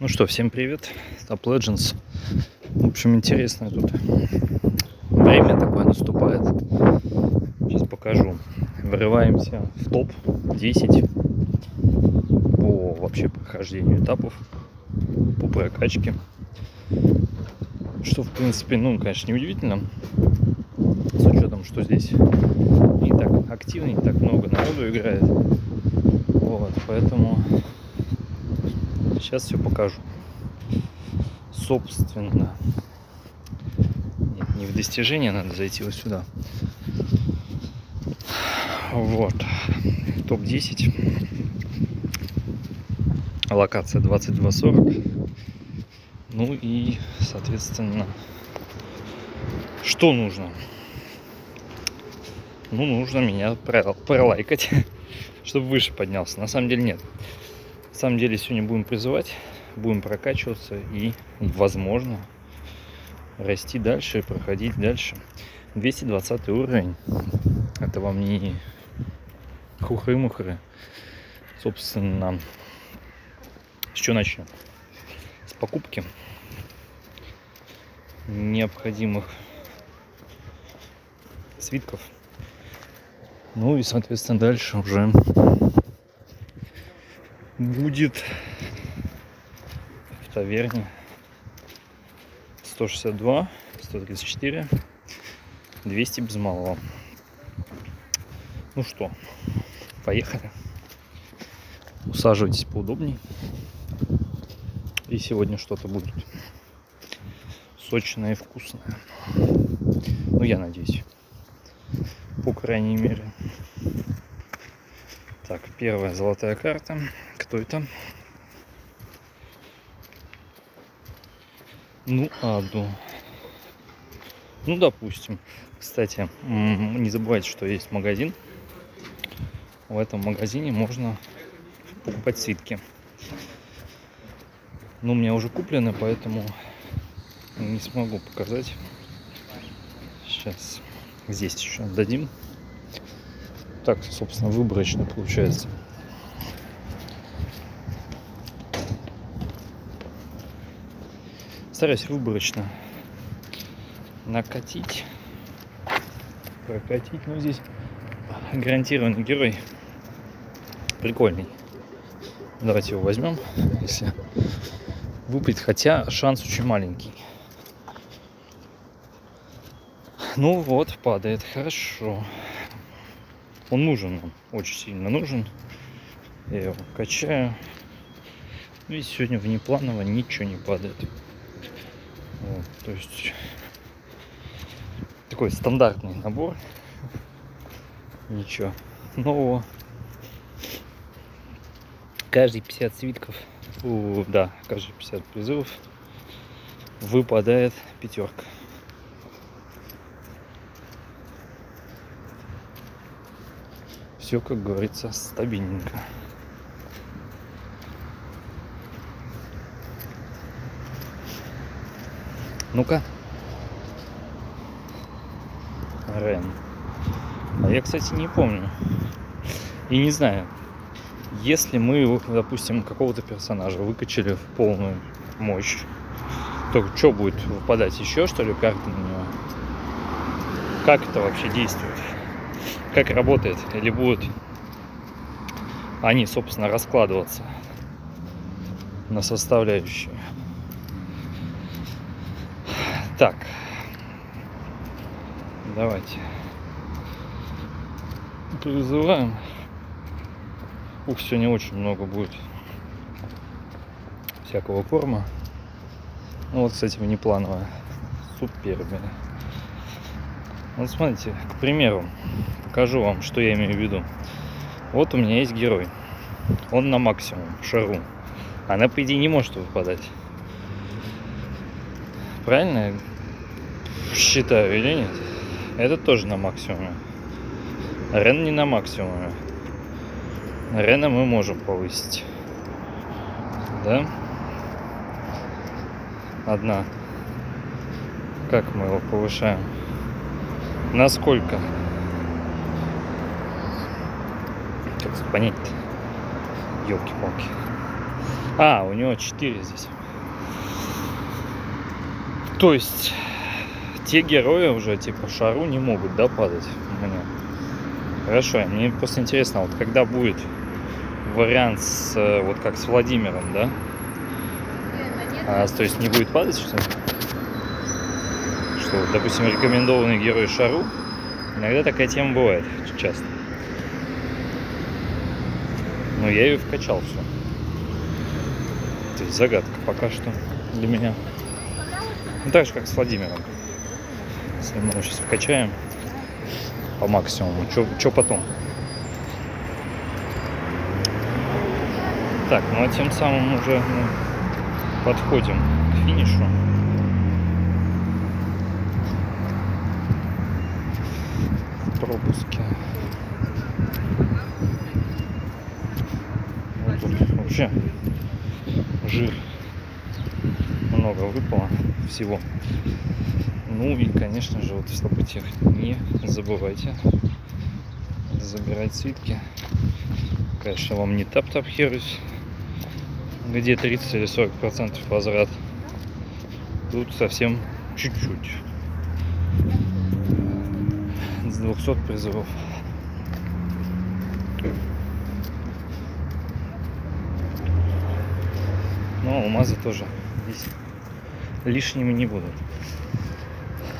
Ну что, всем привет, Top Legends. В общем, интересное тут время такое наступает. Сейчас покажу. Врываемся в топ-10 по вообще прохождению этапов, по прокачке. Что, в принципе, ну, конечно, неудивительно, с учетом, что здесь не так активно, не так много народу играет. Вот, поэтому Сейчас все покажу. Собственно. Нет, не в достижение надо зайти вот сюда. Вот. Топ-10. Локация 2240. Ну и, соответственно, что нужно? Ну, нужно меня пролайкать, чтобы выше поднялся. На самом деле нет самом деле сегодня будем призывать, будем прокачиваться и, возможно, расти дальше, проходить дальше. 220 уровень. Это вам не хухры-мухры. Собственно, с чего начнем? С покупки необходимых свитков. Ну и, соответственно, дальше уже будет в таверне 162, 134, 200 без малого. Ну что, поехали. Усаживайтесь поудобней. И сегодня что-то будет сочное и вкусное. Ну, я надеюсь. По крайней мере. Так, первая золотая карта. Это? Ну, Аду. Ну, допустим. Кстати, не забывайте, что есть магазин. В этом магазине можно покупать свитки. Ну, у меня уже куплены, поэтому не смогу показать. Сейчас здесь еще отдадим так, собственно, выборочно получается. Стараюсь выборочно накатить, прокатить. Но здесь гарантированный герой. Прикольный. Давайте его возьмем, если выпадет, хотя шанс очень маленький. Ну вот, падает, хорошо. Он нужен нам, очень сильно нужен. Я его качаю. Ну и сегодня внепланово ничего не падает. Вот, то есть такой стандартный набор. Ничего нового. Каждые 50 свитков, у, да, каждые 50 призывов выпадает пятерка. все, как говорится, стабильненько. Ну-ка. Рен. А я, кстати, не помню. И не знаю. Если мы, допустим, какого-то персонажа выкачали в полную мощь, то что будет выпадать? Еще что ли карты на него? Как это вообще действует? как работает, или будут они, собственно, раскладываться на составляющие. Так, давайте призываем. Ух, сегодня очень много будет всякого корма. Ну вот, кстати, внеплановая. Супер, блин. Вот смотрите, к примеру, покажу вам, что я имею в виду. Вот у меня есть герой. Он на максимум, шару. Она, по идее, не может выпадать. Правильно считаю или нет? Это тоже на максимуме. Рен не на максимуме. Рена мы можем повысить. Да? Одна. Как мы его повышаем? Насколько? Как понять-то? Елки-палки. А, у него 4 здесь. То есть те герои уже типа шару не могут, да, падать мне. Хорошо, мне просто интересно, вот когда будет вариант с вот как с Владимиром, да? А, то есть не будет падать что Что, допустим, рекомендованный герой Шару, иногда такая тема бывает часто. Но я ее вкачал все. То есть загадка пока что для меня. Ну, так же, как с Владимиром. Мы его сейчас вкачаем по максимуму, что потом? Так, ну а тем самым уже мы подходим к финишу. Пропуски. Вот тут вообще жир много выпало всего. Ну и, конечно же, вот в событиях не забывайте забирать свитки. Конечно, вам не тап-тап херус, где 30 или 40 процентов возврат. Тут совсем чуть-чуть. С 200 призывов. Но алмазы тоже здесь лишними не будут.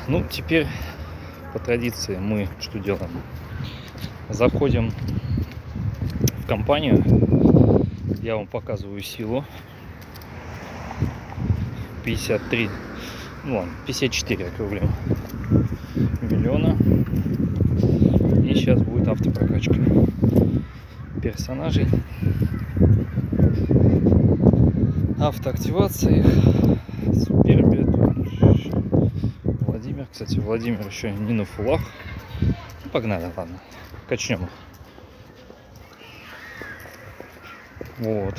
Ну, теперь по традиции мы что делаем? Заходим в компанию. Я вам показываю силу. 53, ну ладно, 54 округлим миллиона. И сейчас будет автопрокачка персонажей. Автоактивация Супербет. Владимир, кстати, Владимир еще не на фулах. Ну, погнали, ладно. Качнем их. Вот.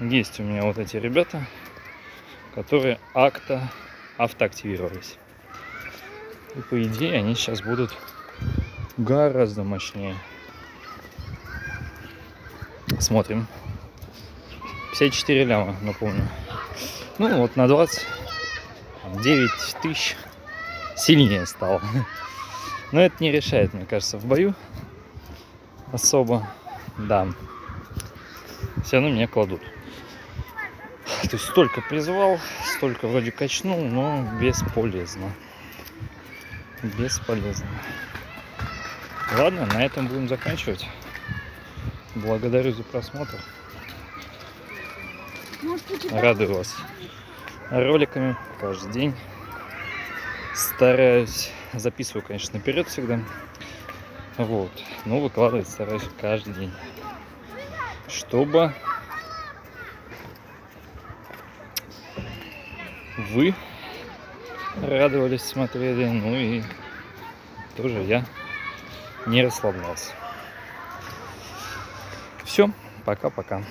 Есть у меня вот эти ребята, которые акта автоактивировались. И по идее они сейчас будут гораздо мощнее. Смотрим. 54 ляма, напомню. Ну вот на 20 9 тысяч сильнее стало. Но это не решает, мне кажется, в бою особо. Да. Все равно меня кладут. То есть столько призвал, столько вроде качнул, но бесполезно. Бесполезно. Ладно, на этом будем заканчивать. Благодарю за просмотр. Радую вас роликами каждый день. Стараюсь, записываю, конечно, наперед всегда. Вот, но выкладывать стараюсь каждый день. Чтобы вы радовались, смотрели, ну и тоже я не расслаблялся. Все, пока-пока.